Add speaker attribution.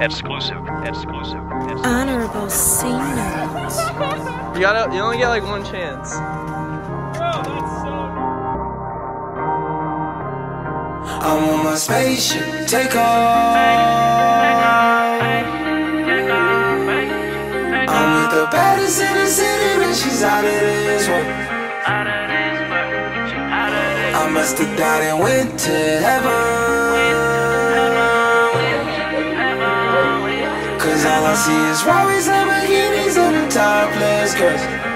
Speaker 1: Exclusive. Exclusive. Exclusive.
Speaker 2: Honorable C notes.
Speaker 3: You gotta, you only get like one chance.
Speaker 4: I'm on my spaceship, take off. I'm with the baddest in the city, but she's out of this one. I must have died and went to heaven. Cause all I see is Rarries, Lamborghinis, and topless girls.